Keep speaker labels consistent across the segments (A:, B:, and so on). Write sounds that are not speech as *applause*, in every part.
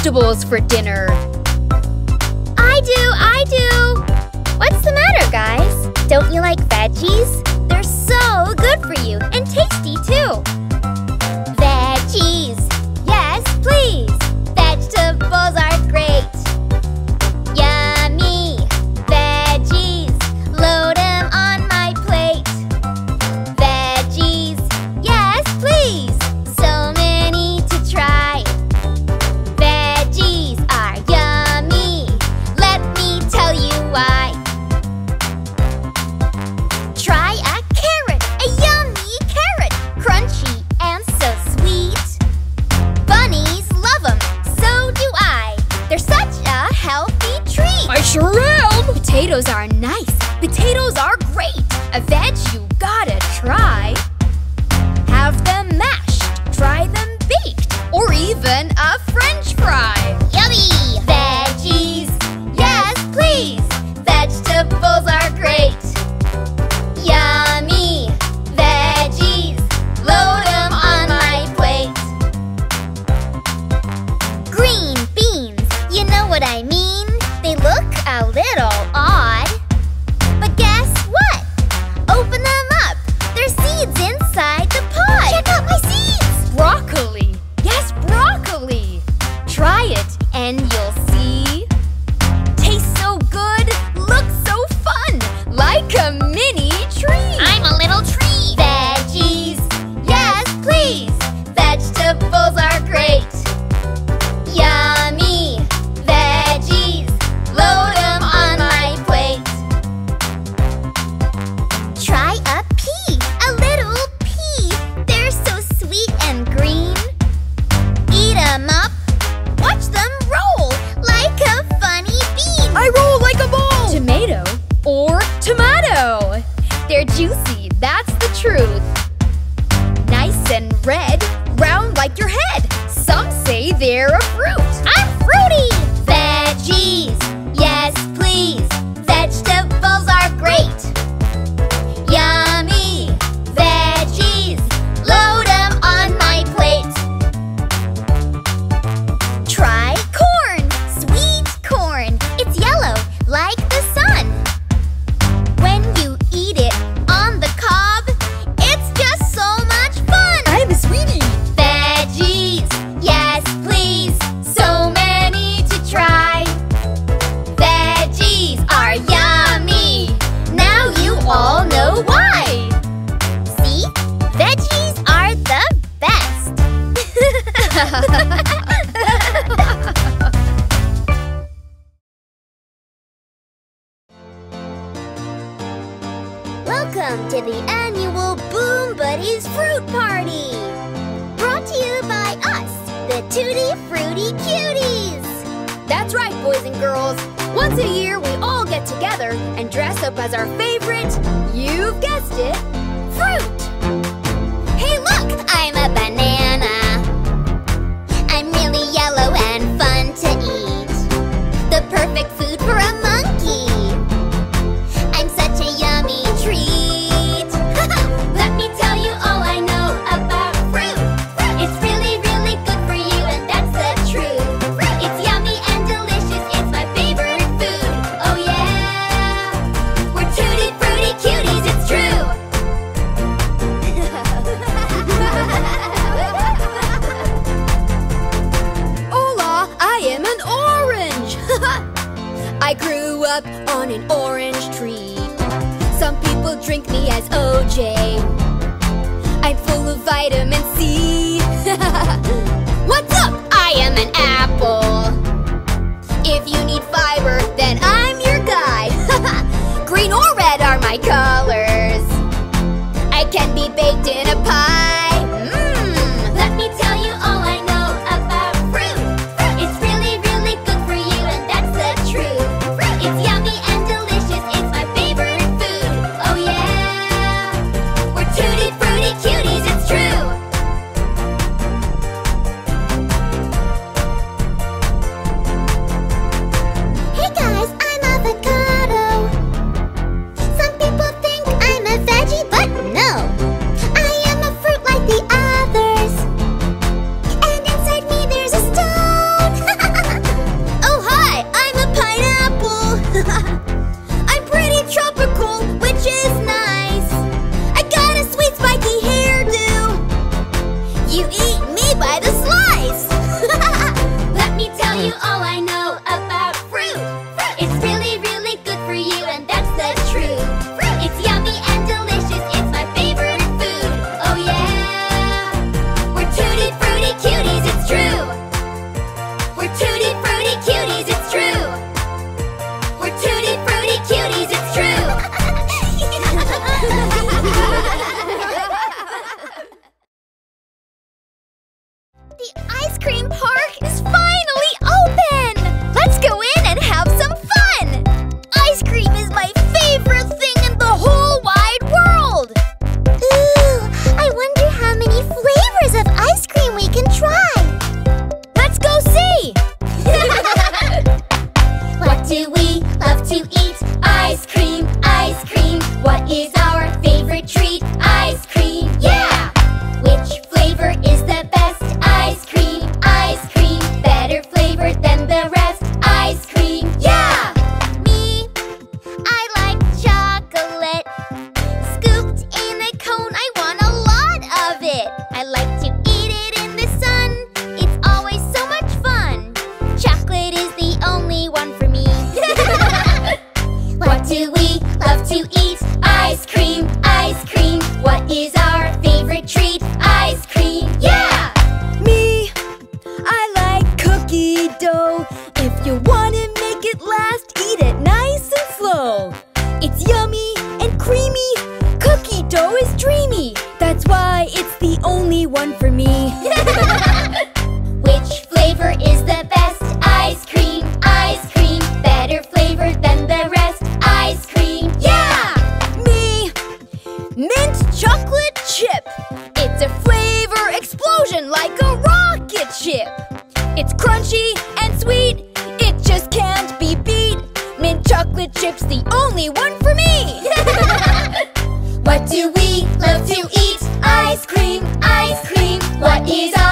A: vegetables for dinner.
B: I do, I do! What's the matter, guys? Don't you like veggies? Urban Up.
A: Ice cream, ice cream. What is our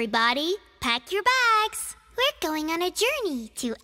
B: everybody. Pack your bags. We're going on a journey to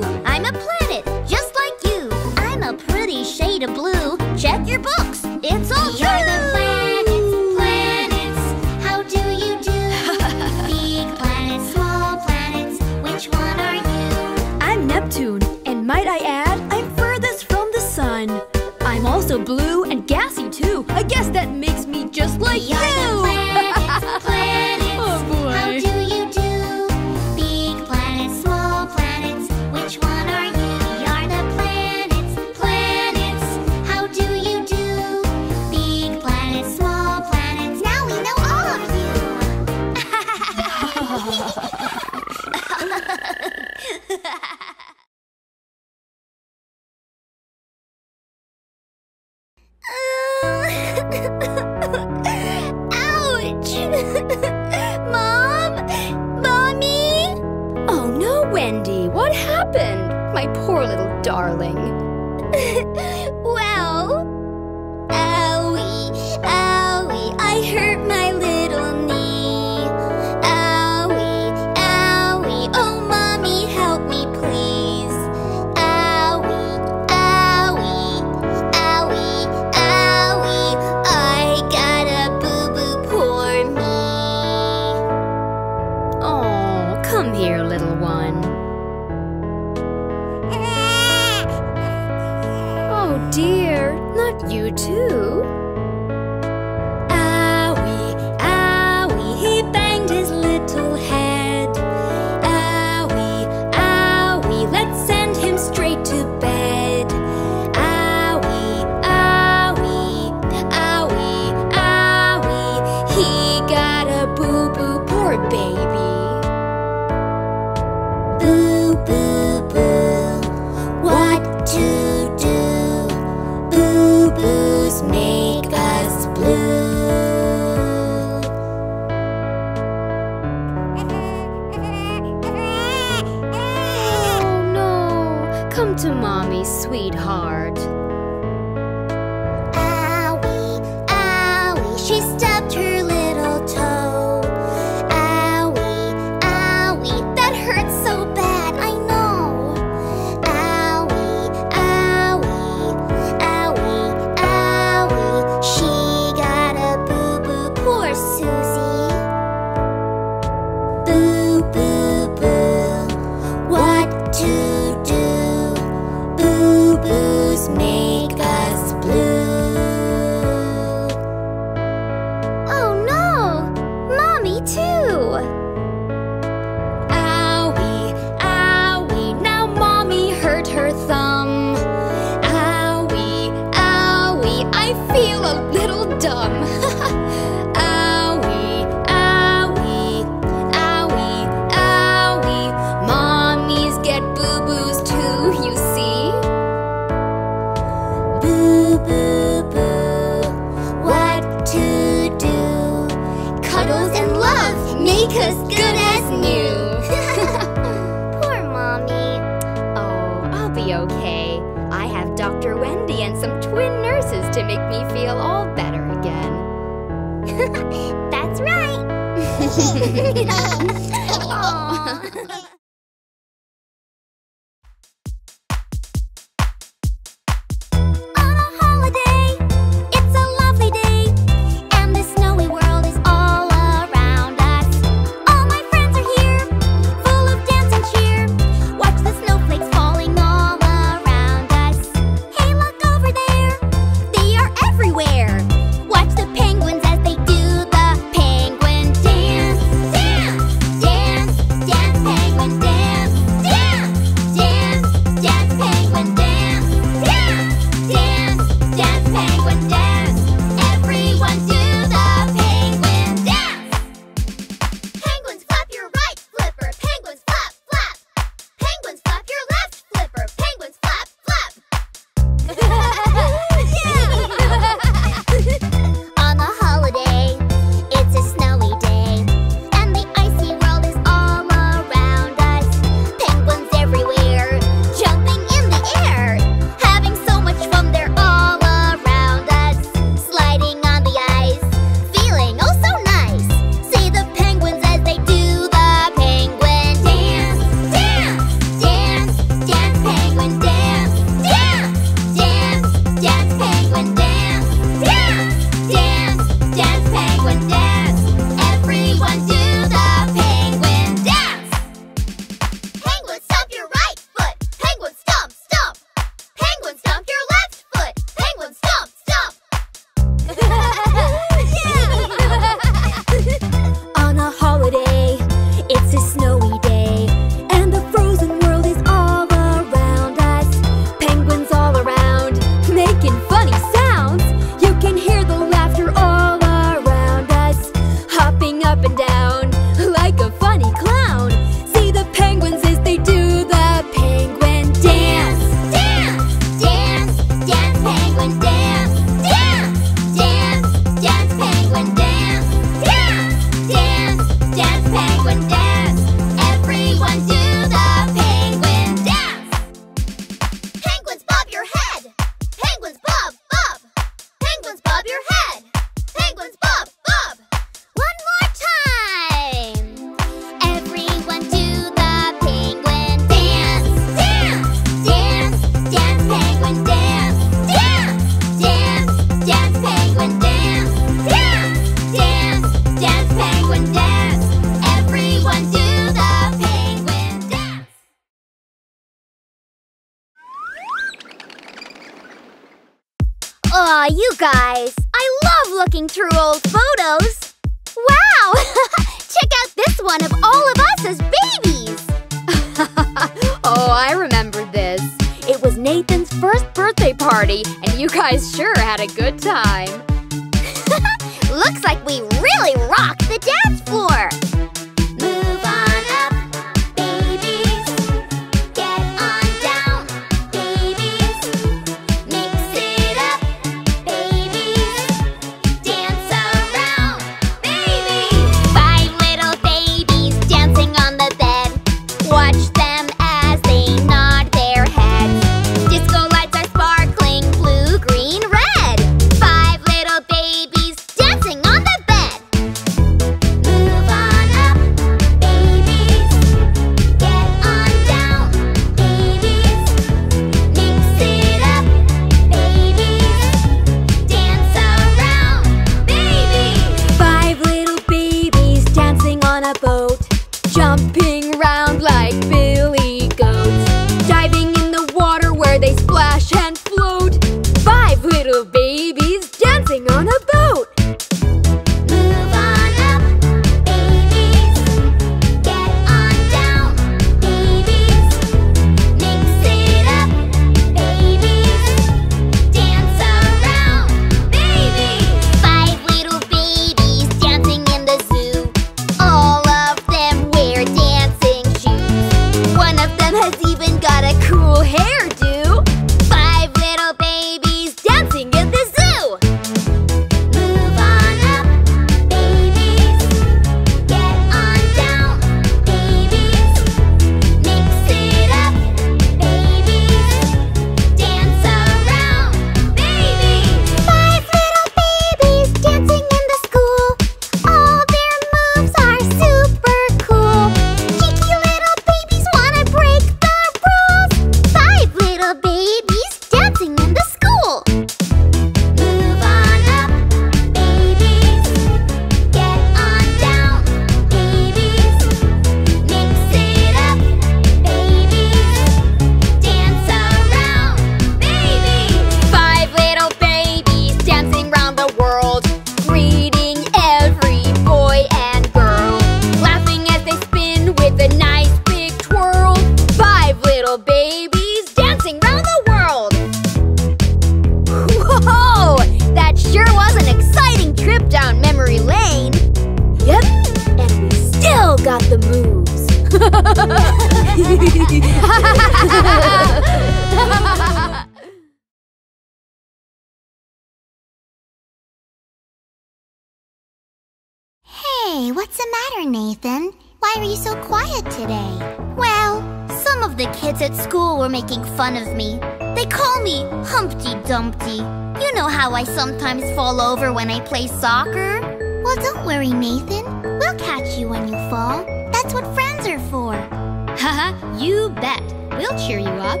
B: Nathan. Why are you so quiet today? Well, some of the kids at school were making fun of me. They call me Humpty Dumpty. You know how I sometimes fall over when I play soccer? Well, don't worry, Nathan. We'll catch you when you fall. That's what friends are for. *laughs*
A: Haha, you bet. We'll cheer you up.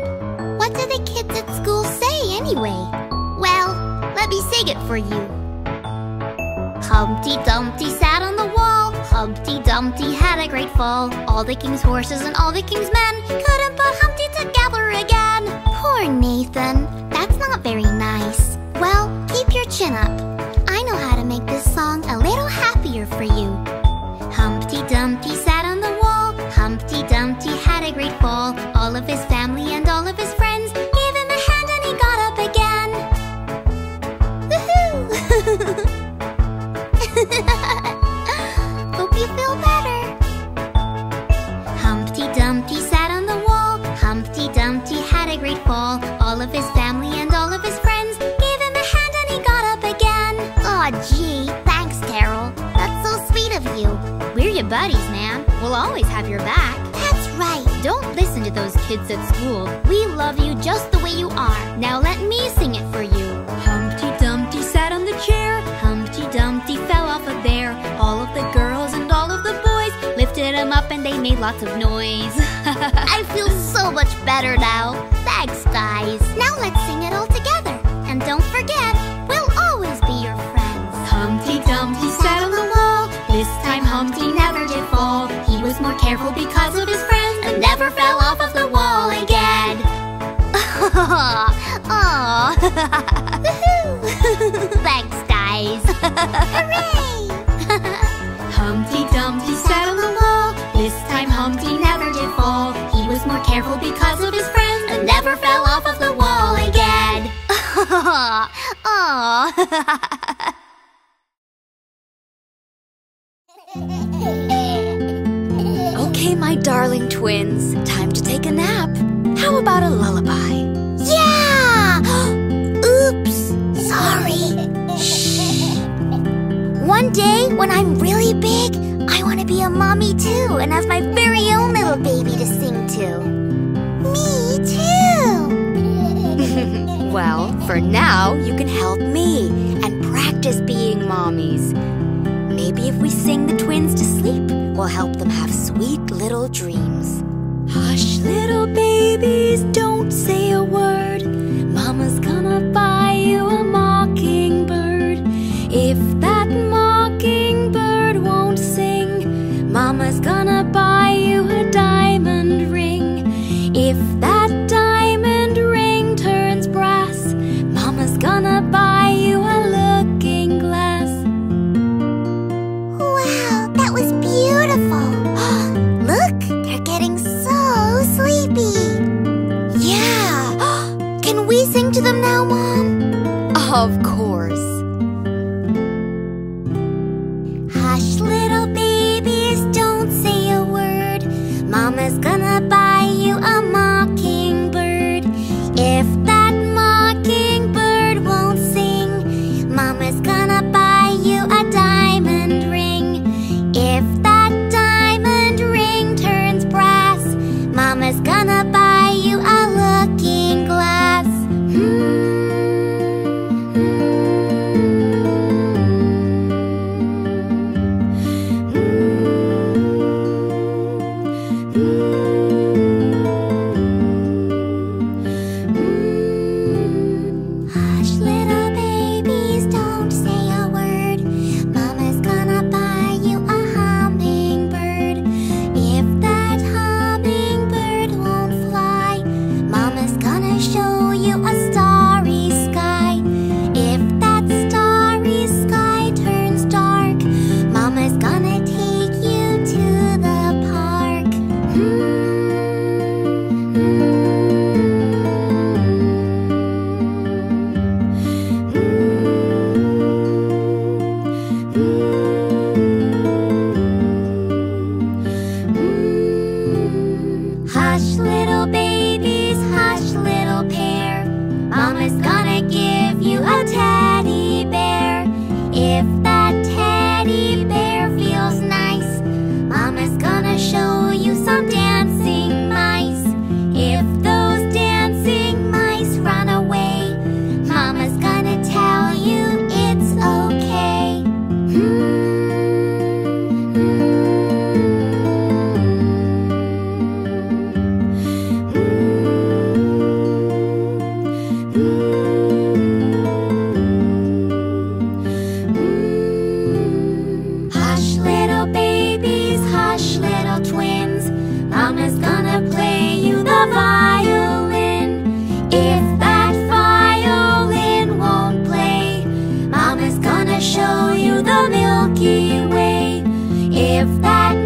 B: What do the kids at school say anyway? Well, let me sing it for you. Humpty Dumpty sat on the wall. Humpty Dumpty had a great fall. All the king's horses and all the king's men couldn't put Humpty together again. Poor Nathan. That's not very nice. Well, keep your chin up. I know how to make this song a little happier for you.
A: Your buddies, man. We'll always have your back.
B: That's right.
A: Don't listen to those kids at school. We love you just the way you are. Now let me sing it for you. Humpty Dumpty sat on the chair. Humpty Dumpty fell off a bear. All of the girls and all of the boys lifted him up and they made lots of noise. *laughs*
B: I feel so much better now. Thanks, guys. Now let's sing it all
A: was because of his friends and never fell off of the wall again. *laughs*
B: Aw. *laughs* Thanks, guys. Hooray!
A: Humpty Dumpty sat on the wall. This time Humpty never did fall. He was more careful because of his friends and never fell off of the wall again. *laughs*
B: Aw.
A: Darling twins, time to take a nap. How about a lullaby?
B: Yeah! *gasps* Oops! Sorry. Shh. One day, when I'm really big, I want to be a mommy too and have my very own little baby to sing to. Me too! *laughs*
A: Well, for now, you can help me and practice being mommies. Maybe if we sing the twins to sleep, we'll help them have sweet little dreams. Hush, little babies, don't say a word. Mama's gonna buy you a mockingbird.
B: that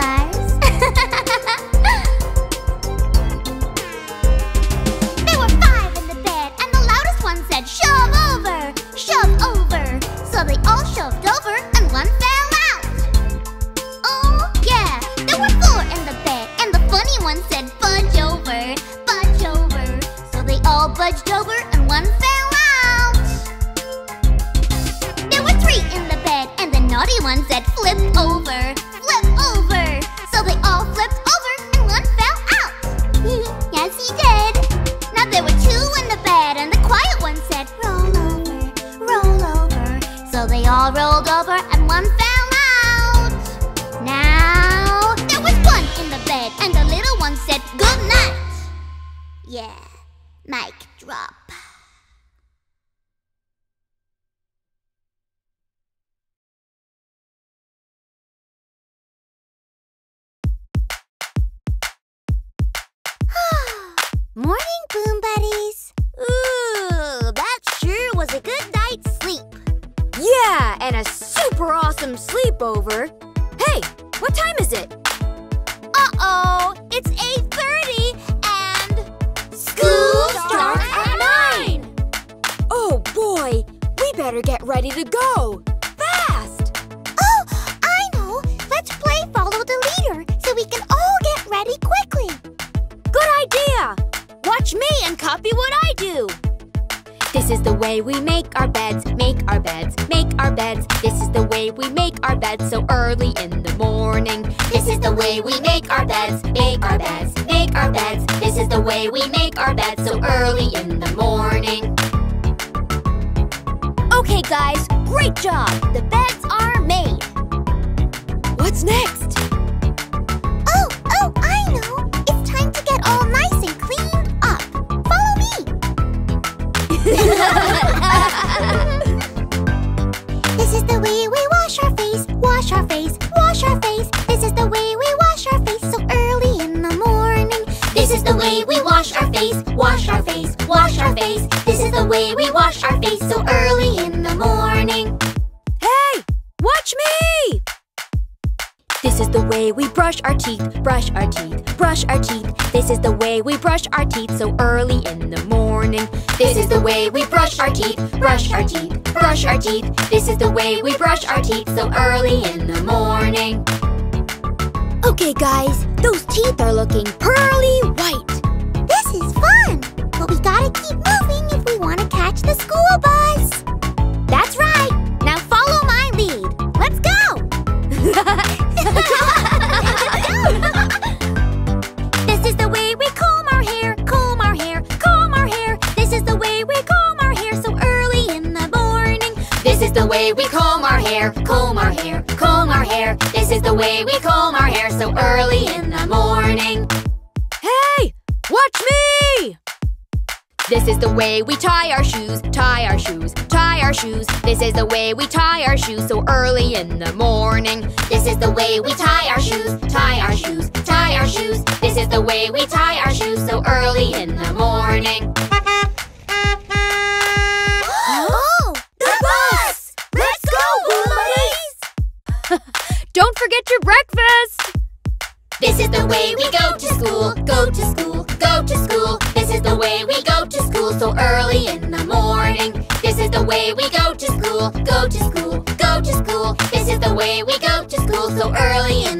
B: the
A: great job. The beds are made. What's next?
B: Oh, oh, I know. It's time to get all nice and cleaned up. Follow me. *laughs* This is the way we wash our face, wash our face, wash our face. This is the way we wash our face so early in the morning.
A: This is the way we wash our face, wash our face, wash our face. This is the way we wash our face so early in the morning. Hey, watch me! This is the way we brush our teeth, brush our teeth, brush our teeth. This is the way we brush our teeth so early in the morning. This is the way we brush our teeth, brush our teeth, brush our teeth. This is the way we brush our teeth so early in the morning. Okay, guys, those teeth are looking pearly white.
B: This is fun, but we gotta keep catch the school bus.
A: That's right. Now follow my lead. Let's go. *laughs* this is the way we comb our hair, comb our hair, comb our hair. This is the way we comb our hair so early in the morning. This is the way we comb our hair, comb our hair, comb our hair. This is the way we comb our hair so early in the morning. Hey, watch me! This is the way we tie our shoes, tie our shoes, tie our shoes. This is the way we tie our shoes so early in the morning. This is the way we tie our shoes, tie our shoes, tie our shoes. This is the way we tie our shoes so early in the morning.
B: oh,
A: the bus! Let's go, *laughs* Don't forget your breakfast! This is the way we go to school, go to school, go to school. This is the way we go to school so early in the morning. This is the way we go to school, go to school, go to school. This is the way we go to school so early in the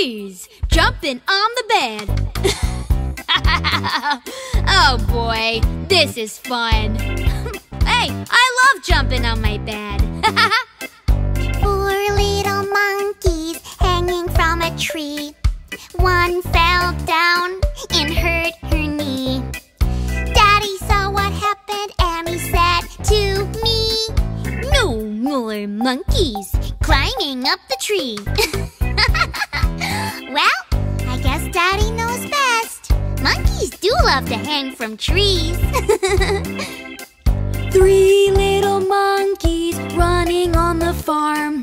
B: monkeys
A: jumping on the bed. *laughs* oh boy, this is fun. *laughs* hey, I love jumping on my bed. *laughs*
B: Four little monkeys hanging from a tree. One fell down and hurt her knee. Daddy saw what happened and he said to me, No more monkeys climbing up the tree. Well, I guess Daddy knows best. Monkeys do love to hang from trees. *laughs*
A: Three little monkeys running on the farm.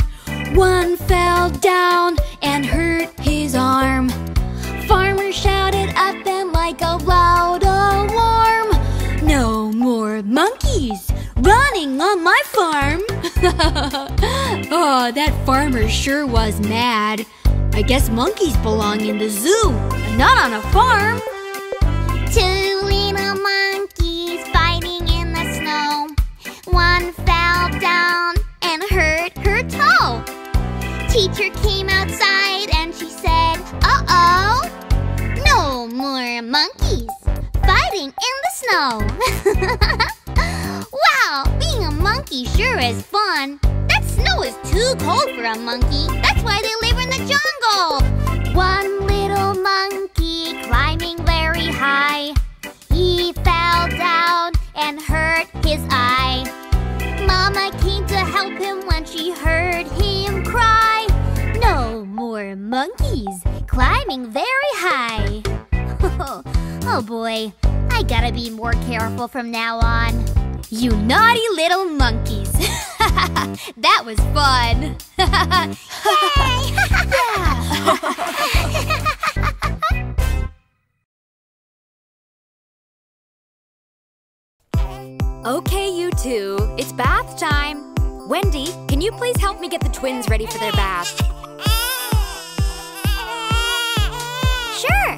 A: One fell down and hurt his arm. Farmer shouted at them like a loud alarm. No more monkeys running on my farm. *laughs* oh, that farmer sure was mad. I guess monkeys belong in the zoo, not on a farm.
B: Two little monkeys fighting in the snow. One fell down and hurt her toe. Teacher came outside and she said, Uh oh, no more monkeys fighting in the snow. *laughs* wow, being a monkey sure is fun. Snow is too cold for a monkey. That's why they live in the jungle. One little monkey climbing very high. He fell down and hurt his eye. Mama came to help him when she heard him cry. No more monkeys climbing very high. *laughs* oh boy, I gotta be more careful from now on.
A: You naughty little monkeys. *laughs* that was fun. *laughs* *laughs* okay, you two, it's bath time. Wendy, can you please help me get the twins ready for their bath?
B: Sure.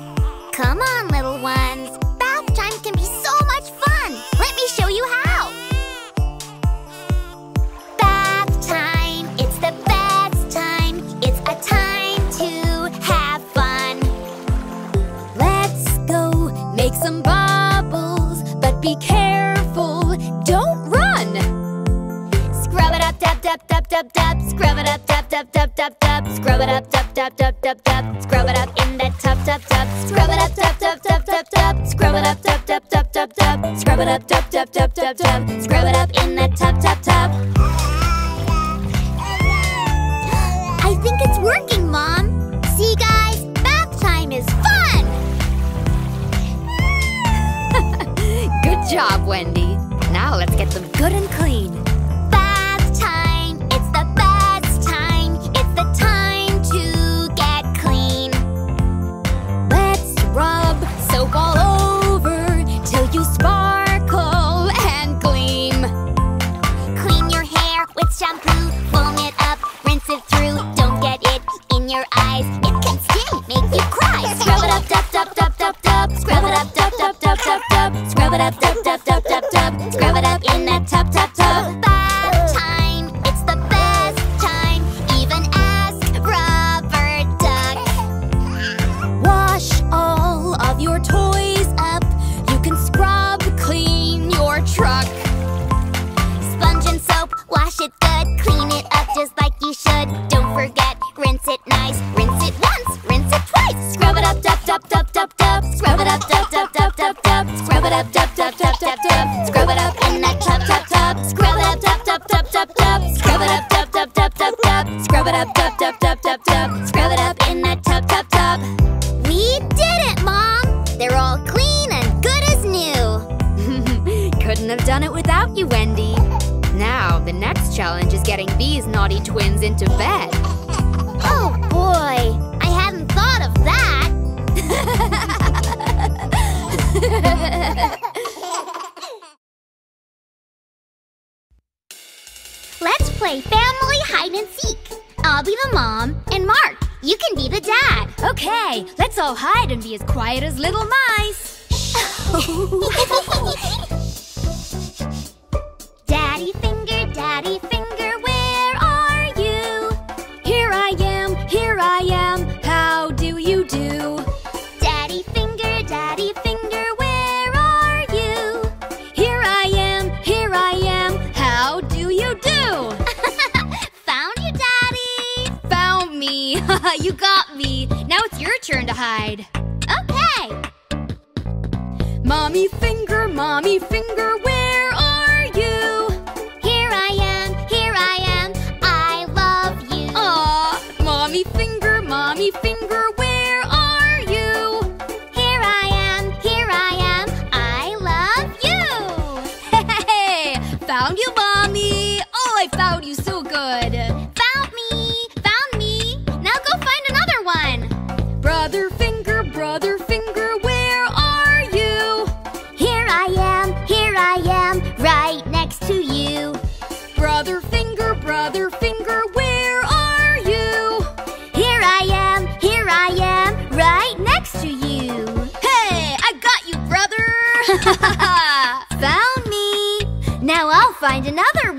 B: Come on, little ones. Dub, dub. Scrub it up, dub, dub, dub, dub, dub. Scrub it up, dub, dub, dub, dub, dub. Scrub it up in that tub, tub, tub. Scrub it up, dub, dub, dub, dub, dub. Scrub it up, dub, dub, dub, dub, dub. Scrub it up, dub, dub, dub, dub, dub. Scrub it up in that tub, tub, tub. I think it's working, Mom. See, guys, bath time is fun.
A: Good job, Wendy. Now let's get them good and clean. Rub soap all over till you sparkle and gleam.
B: Clean your hair with shampoo, foam it up, rinse it through. Don't get it in your eyes. It can sting, make you cry. Scrub it up, dub, dub, dub, dub, dub. Scrub it up, dub, dub, dub, dub, dub. Scrub it up, dub, dub, dub, dub, dub. Scrub it up in that tub, tub, tub. It nice, rinse it once, rinse it twice. Scrub it up, dub, dub, dub, dub, dub. Scrub it up, dub, dub, dub, dub, dub. Scrub it up, dub, dub, dub, dub, dub. Scrub it up in that tub, tub, tub. Scrub it up, dub, dub, dub, dub, dub. Scrub it up, dub, dub, dub, dub, dub. Scrub it up, dub, dub, dub, dub, dub. Scrub it up in that tub, tub, tub. We did it, Mom! They're all clean and good as new.
A: Couldn't have done it without you, Wendy. Now, the next challenge is getting these naughty twins into bed
B: boy, I hadn't thought of that. Let's play family hide and seek. I'll be the mom, and Mark,
A: you can be the dad.
B: Okay, let's all hide and be as quiet as little mice. *laughs* to hide.
A: Okay!
B: Mommy finger, mommy finger, where?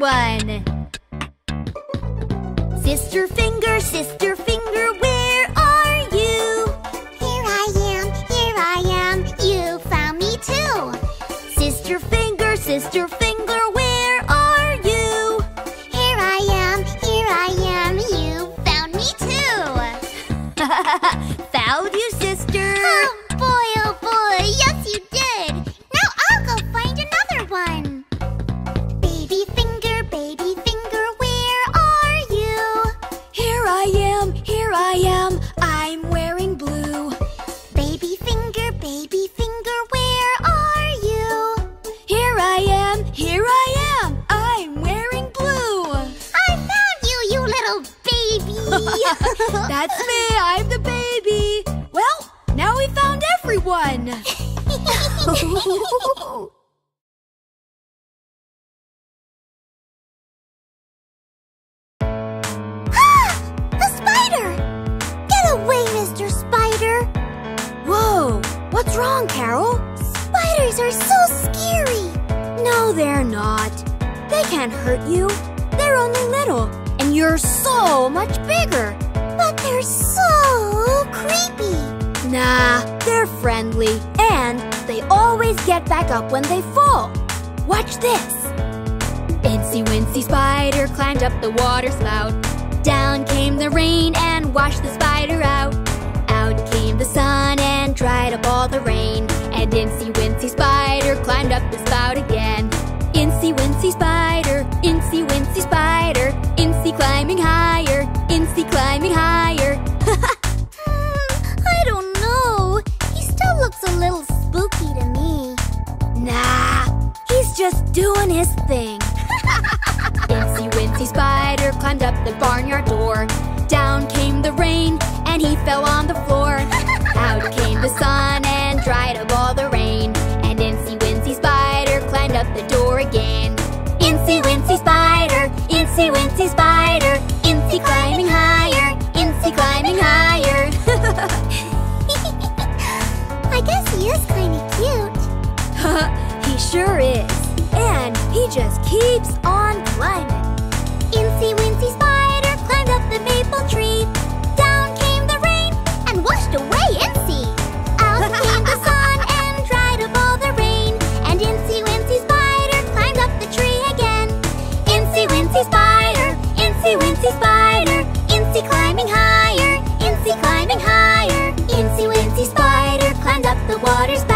A: one. Sister finger, sister finger, where are you? Here I am, here I am, you found me too. Sister finger, sister finger. Fancy spider,
B: Incy climbing higher, Incy climbing higher. *laughs*
A: I guess he is kind of cute. *laughs*
B: he sure is. And he just keeps on. water's